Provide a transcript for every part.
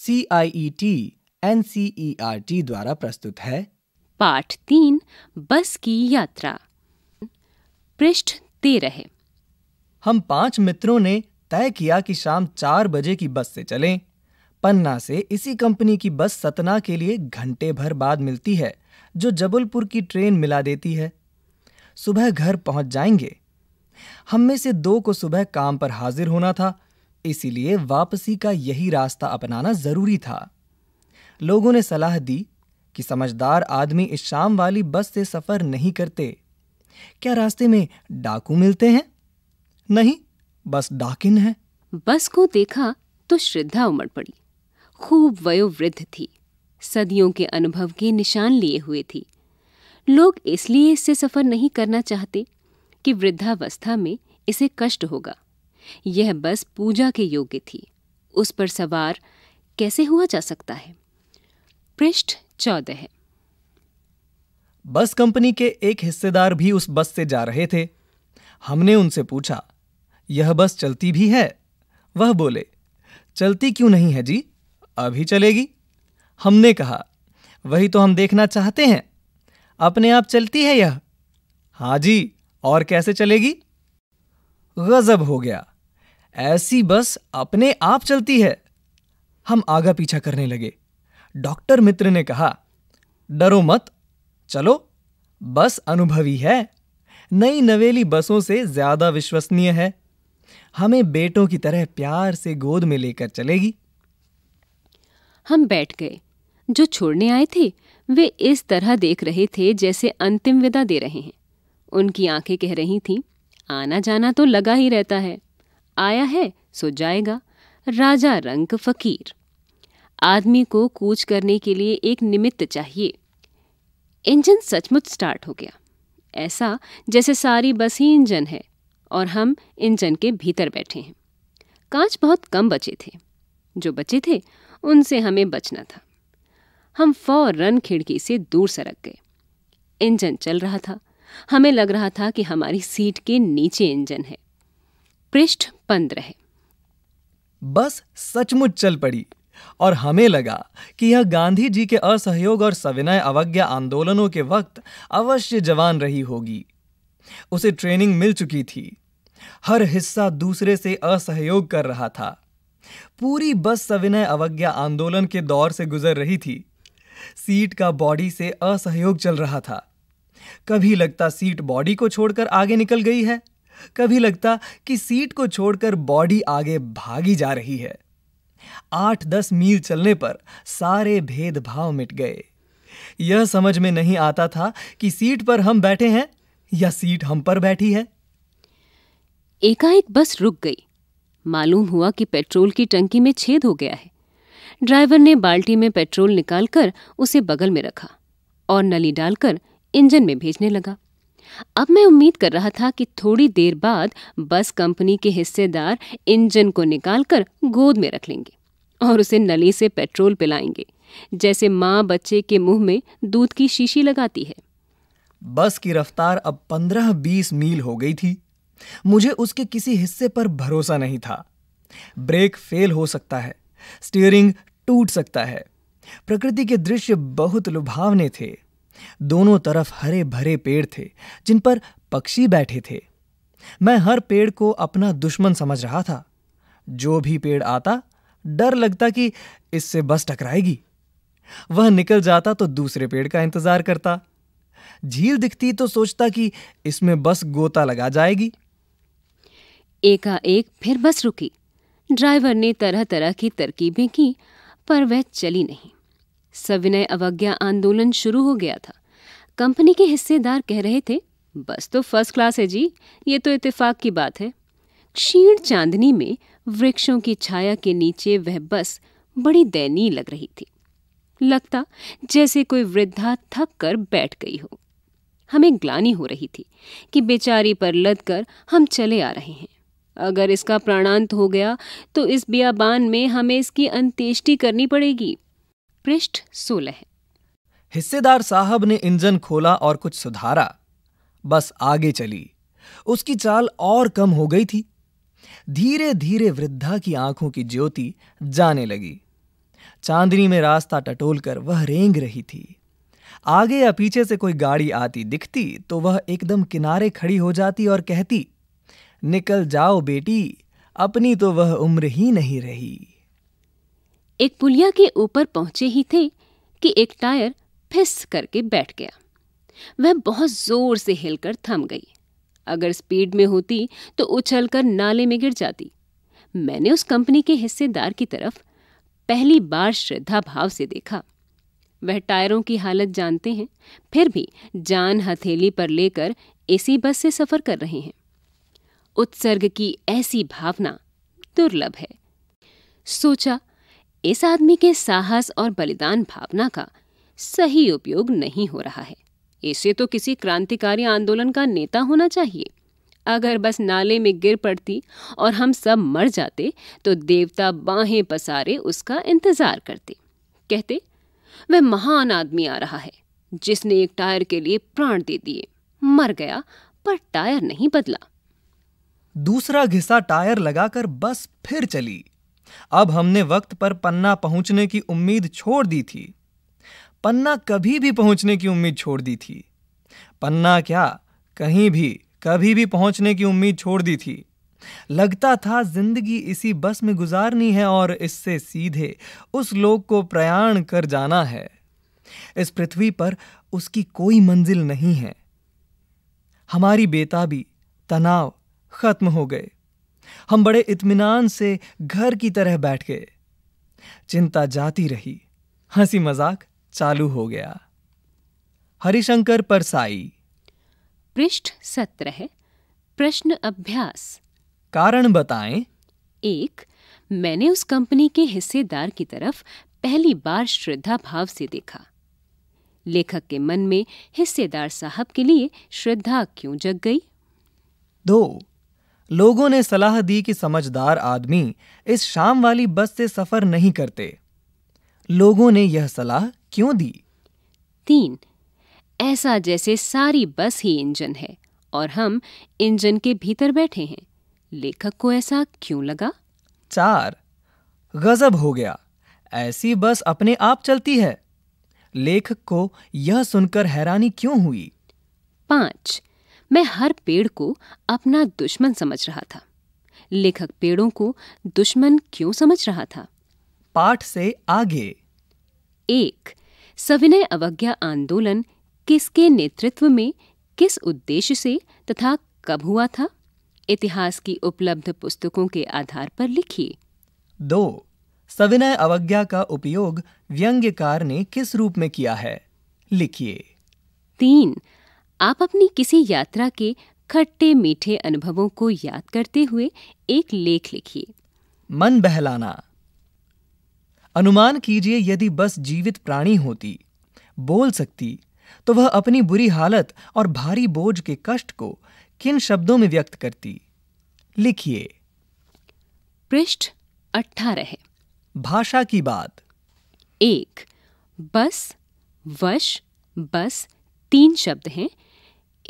C I E T N C E R T द्वारा प्रस्तुत है। पाठ तीन बस की यात्रा। पृष्ठ तेरह। हम पाँच मित्रों ने तय किया कि शाम चार बजे की बस से चलें। पन्ना से इसी कंपनी की बस सतना के लिए घंटे भर बाद मिलती है जो जबलपुर की ट्रेन मिला देती है। सुबह घर पहुँच जाएँगे। हम में से दो को सुबह काम पर हाजिर होना था। इसीलिए वापसी का यही रास्ता अपनाना ज़रूरी था। लोगों ने सलाह दी कि समझदार आदमी इस शाम वाली बस से सफ़र नहीं करते। क्या रास्ते में डाकू मिलते हैं? नहीं, बस डाकिन है। बस को देखा तो श्रद्धा उमड़ पड़ी। खूब वयोवृद्ध थी। सदियों के अनुभव के निशान लिए हुए थी। लोग इसलिए इससे सफ़र नहीं करना चाहते कि वृद्धावस्था में इसे कष्ट होगा। यह बस पूजा के योग्य थी। उस पर सवार कैसे हुआ जा सकता है? पृष्ठ चौदह। बस कंपनी के एक हिस्सेदार भी उस बस से जा रहे थे। हमने उनसे पूछा, यह बस चलती भी है? वह बोले, चलती क्यों नहीं है जी? अभी चलेगी। हमने कहा, वही तो हम देखना चाहते हैं। अपने आप चलती है यह? हाँ जी, और कैसे चलेगी? गजब हो गया। ऐसी बस अपने आप चलती है। हम आगा पीछा करने लगे। डॉक्टर मित्र ने कहा, डरो मत, चलो, बस अनुभवी है। नई नवेली बसों से ज़्यादा विश्वसनीय है। हमें बेटों की तरह प्यार से गोद में लेकर चलेगी। हम बैठ गए। जो छोड़ने आए थे, वे इस तरह देख रहे थे जैसे अंतिम विदा दे रहे हैं। उनकी आँखें कह रही थीं आना जाना तो लगा ही रहता है। आया है, सो जाएगा। राजा रंग फकीर। आदमी को कूच करने के लिए एक निमित्त चाहिए। इंजन सचमुच स्टार्ट हो गया। ऐसा जैसे सारी बस ही इंजन है, और हम इंजन के भीतर बैठे हैं। कांच बहुत कम बचे थे। जो बचे थे, उनसे हमें बचना था। हम फ़ौरन खिड़की से दूर सरक गए। इंजन चल रहा था। हमें लग रहा था कि हमारी सीट के नीचे इंजन है। पृष्ठ पंद्रह। बस सचमुच चल पड़ी और हमें लगा कि यह गांधी जी के असहयोग और सविनय अवज्ञा आंदोलनों के वक्त अवश्य जवान रही होगी। उसे ट्रेनिंग मिल चुकी थी। हर हिस्सा दूसरे से असहयोग कर रहा था। पूरी बस सविनय अवज्ञा आंदोलन के दौर से गुजर रही थी। सीट का बॉडी से असहयोग चल रहा था। कभी लगता सीट बॉडी को छोड़कर आगे निकल गई है? कभी लगता कि सीट को छोड़कर बॉडी आगे भागी जा रही है। आठ दस मील चलने पर सारे भेदभाव मिट गए। यह समझ में नहीं आता था कि सीट पर हम बैठे हैं या सीट हम पर बैठी है। एकाएक बस रुक गई। मालूम हुआ कि पेट्रोल की टंकी में छेद हो गया है। ड्राइवर ने बाल्टी में पेट्रोल निकालकर उसे बगल में रखा और नली डालकर इंजन में भेजने लगा। अब मैं उम्मीद कर रहा था कि थोड़ी देर बाद बस कंपनी के हिस्सेदार इंजन को निकालकर गोद में रख लेंगे और उसे नली से पेट्रोल पिलाएँगे, जैसे माँ बच्चे के मुँह में दूध की शीशी लगाती है। बस की रफ्तार अब पंद्रह बीस मील हो गई थी। मुझे उसके किसी हिस्से पर भरोसा नहीं था। ब्रेक फेल हो सकता है, स्टीयरिंग टूट सकता है। प्रकृति के दृश्य बहुत लुभावने थे। दोनों तरफ़ हरे भरे पेड़ थे, जिन पर पक्षी बैठे थे। मैं हर पेड़ को अपना दुश्मन समझ रहा था। जो भी पेड़ आता, डर लगता कि इससे बस टकराएगी। वह निकल जाता तो दूसरे पेड़ का इंतज़ार करता। झील दिखती तो सोचता कि इसमें बस गोता लगा जाएगी। एकाएक फिर बस रुकी। ड्राइवर ने तरह तरह की तरकीबें की, पर वह चली नहीं। सविनय अवज्ञा आंदोलन शुरू हो गया था। कंपनी के हिस्सेदार कह रहे थे, बस तो फ़र्स्ट क्लास है जी, ये तो इत्तेफाक की बात है। क्षीण चांदनी में वृक्षों की छाया के नीचे वह बस बड़ी दयनीय लग रही थी। लगता जैसे कोई वृद्धा थक कर बैठ गई हो। हमें ग्लानी हो रही थी कि बेचारी पर लद कर हम चले आ रहे हैं। अगर इसका प्राणांत हो गया तो इस बियाबान में हमें इसकी अंत्येष्टि करनी पड़ेगी। पृष्ठ सोलह। हिस्सेदार साहब ने इंजन खोला और कुछ सुधारा। बस आगे चली। उसकी चाल और कम हो गई थी। धीरे धीरे वृद्धा की आँखों की ज्योति जाने लगी। चांदनी में रास्ता टटोलकर वह रेंग रही थी। आगे या पीछे से कोई गाड़ी आती दिखती तो वह एकदम किनारे खड़ी हो जाती और कहती, निकल जाओ बेटी, अपनी तो वह उम्र ही नहीं रही। एक पुलिया के ऊपर पहुँचे ही थे कि एक टायर फिस करके बैठ गया। वह बहुत ज़ोर से हिलकर थम गई। अगर स्पीड में होती तो उछलकर नाले में गिर जाती। मैंने उस कंपनी के हिस्सेदार की तरफ़ पहली बार श्रद्धा भाव से देखा। वह टायरों की हालत जानते हैं, फिर भी जान हथेली पर लेकर इसी बस से सफ़र कर रहे हैं। उत्सर्ग की ऐसी भावना दुर्लभ है। सोचा इस आदमी के साहस और बलिदान भावना का सही उपयोग नहीं हो रहा है। इसे तो किसी क्रांतिकारी आंदोलन का नेता होना चाहिए। अगर बस नाले में गिर पड़ती और हम सब मर जाते तो देवता बाहें पसारे उसका इंतज़ार करते। कहते, वह महान आदमी आ रहा है, जिसने एक टायर के लिए प्राण दे दिए। मर गया, पर टायर नहीं बदला। दूसरा घिसा टायर लगाकर बस फिर चली। अब हमने वक्त पर पन्ना पहुँचने की उम्मीद छोड़ दी थी। पन्ना कभी भी पहुँचने की उम्मीद छोड़ दी थी। पन्ना क्या कहीं भी, कभी भी पहुँचने की उम्मीद छोड़ दी थी। लगता था ज़िंदगी इसी बस में गुजारनी है और इससे सीधे उस लोक को प्रयाण कर जाना है। इस पृथ्वी पर उसकी कोई मंजिल नहीं है। हमारी बेताबी, तनाव खत्म हो गए। हम बड़े इत्मीनान से घर की तरह बैठ गए। चिंता जाती रही। हँसी मज़ाक चालू हो गया। हरिशंकर परसाई। पृष्ठ सत्रह प्रश्न अभ्यास। कारण बताएँ। एक मैंने उस कंपनी के हिस्सेदार की तरफ़ पहली बार श्रद्धा भाव से देखा। लेखक के मन में हिस्सेदार साहब के लिए श्रद्धा क्यों जग गई? दो लोगों ने सलाह दी कि समझदार आदमी इस शाम वाली बस से सफ़र नहीं करते। लोगों ने यह सलाह क्यों दी? तीन ऐसा जैसे सारी बस ही इंजन है और हम इंजन के भीतर बैठे हैं। लेखक को ऐसा क्यों लगा? चार गजब हो गया। ऐसी बस अपने आप चलती है। लेखक को यह सुनकर हैरानी क्यों हुई? पाँच मैं हर पेड़ को अपना दुश्मन समझ रहा था। लेखक पेड़ों को दुश्मन क्यों समझ रहा था? पाठ से आगे। एक सविनय अवज्ञा आंदोलन किसके नेतृत्व में किस उद्देश्य से तथा कब हुआ था? इतिहास की उपलब्ध पुस्तकों के आधार पर लिखिए। दो सविनय अवज्ञा का उपयोग व्यंग्यकार ने किस रूप में किया है? लिखिए। तीन आप अपनी किसी यात्रा के खट्टे मीठे अनुभवों को याद करते हुए एक लेख लिखिए। मन बहलाना। अनुमान कीजिए यदि बस जीवित प्राणी होती बोल सकती तो वह अपनी बुरी हालत और भारी बोझ के कष्ट को किन शब्दों में व्यक्त करती? लिखिए। पृष्ठ अठारह। भाषा की बात। एक बस वश बस तीन शब्द हैं।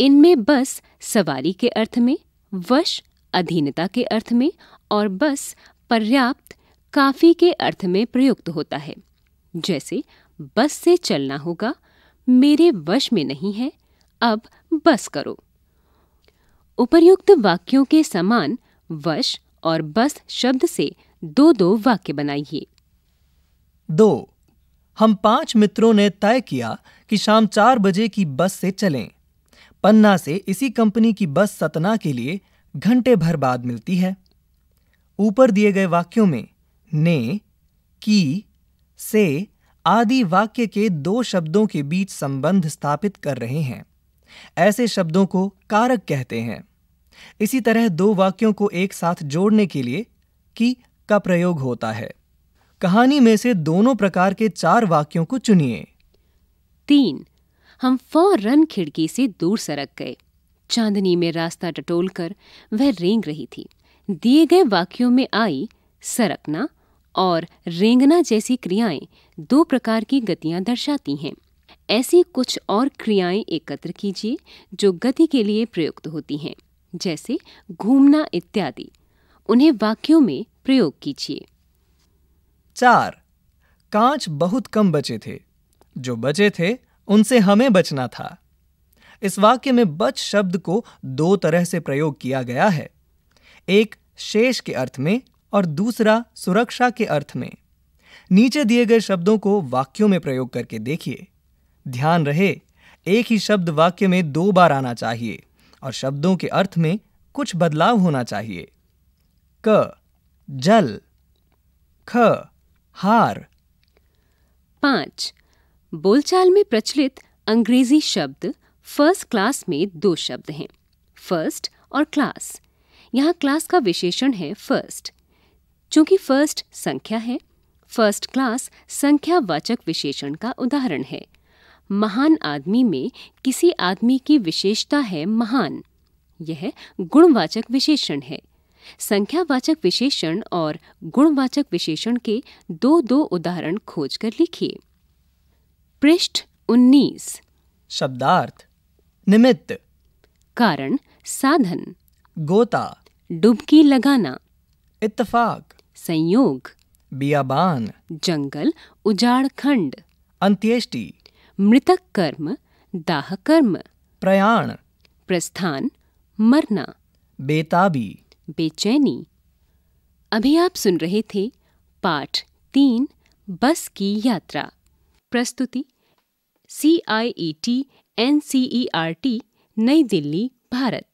इनमें बस सवारी के अर्थ में, वश अधीनता के अर्थ में और बस पर्याप्त काफ़ी के अर्थ में प्रयुक्त होता है। जैसे, बस से चलना होगा, मेरे वश में नहीं है, अब बस करो। उपर्युक्त वाक्यों के समान, वश और बस शब्द से दो दो वाक्य बनाइए। दो, हम पाँच मित्रों ने तय किया कि शाम चार बजे की बस से चलें। पन्ना से इसी कंपनी की बस सतना के लिए घंटे भर बाद मिलती है। ऊपर दिए गए वाक्यों में ने, की, से आदि वाक्य के दो शब्दों के बीच संबंध स्थापित कर रहे हैं। ऐसे शब्दों को कारक कहते हैं। इसी तरह दो वाक्यों को एक साथ जोड़ने के लिए की का प्रयोग होता है। कहानी में से दोनों प्रकार के चार वाक्यों को चुनिए। तीन हम फ़ौरन खिड़की से दूर सरक गए। चांदनी में रास्ता टटोलकर वह रेंग रही थी। दिए गए वाक्यों में आई सरकना और रेंगना जैसी क्रियाएँ दो प्रकार की गतियाँ दर्शाती हैं। ऐसी कुछ और क्रियाएँ एकत्र कीजिए जो गति के लिए प्रयुक्त होती हैं, जैसे घूमना इत्यादि। उन्हें वाक्यों में प्रयोग कीजिए। चार, कांच बहुत कम बचे थे। जो बचे थे उनसे हमें बचना था। इस वाक्य में बच शब्द को दो तरह से प्रयोग किया गया है। एक, शेष के अर्थ में, और दूसरा, सुरक्षा के अर्थ में। नीचे दिए गए शब्दों को वाक्यों में प्रयोग करके देखिए। ध्यान रहे, एक ही शब्द वाक्य में दो बार आना चाहिए, और शब्दों के अर्थ में कुछ बदलाव होना चाहिए। क, जल। ख, हार। पाँच बोलचाल में प्रचलित अंग्रेज़ी शब्द फ़र्स्ट क्लास में दो शब्द हैं फ़र्स्ट और क्लास यहाँ क्लास का विशेषण है फ़र्स्ट चूँकि फ़र्स्ट संख्या है फ़र्स्ट क्लास संख्यावाचक विशेषण का उदाहरण है। महान आदमी में किसी आदमी की विशेषता है महान। यह गुणवाचक विशेषण है। संख्यावाचक विशेषण और गुणवाचक विशेषण के दो दो उदाहरण खोजकर लिखिए। पृष्ठ 19 शब्दार्थ निमित्त। कारण साधन। गोता। डुबकी लगाना। इत्तफाक। संयोग। बियाबान। जंगल उजाड़ खंड। अंत्येष्टि। मृतक कर्म दाह कर्म। प्रयाण। प्रस्थान मरना। बेताबी। बेचैनी। अभी आप सुन रहे थे पाठ तीन बस की यात्रा। प्रस्तुति C I E T N C E R T नई दिल्ली भारत।